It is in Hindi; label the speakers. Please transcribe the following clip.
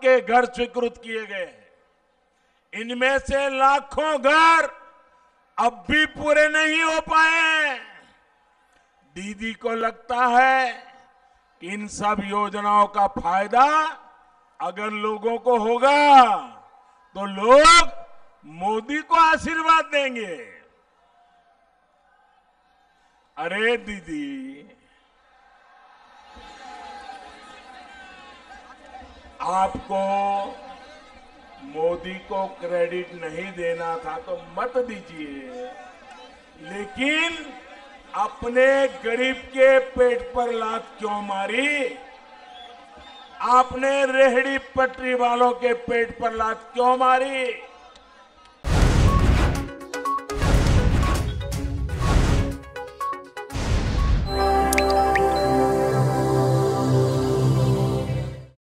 Speaker 1: पक्के घर स्वीकृत किए गए इनमें से लाखों घर अब भी पूरे नहीं हो पाए दीदी को लगता है कि इन सब योजनाओं का फ़ायदा अगर लोगों को होगा तो लोग मोदी को आशीर्वाद देंगे। अरे दीदी आपको मोदी को क्रेडिट नहीं देना था तो मत दीजिए। लेकिन अपने गरीब के पेट पर लात क्यों मारी? आपने रेहड़ी पटरी वालों के पेट पर लात क्यों मारी?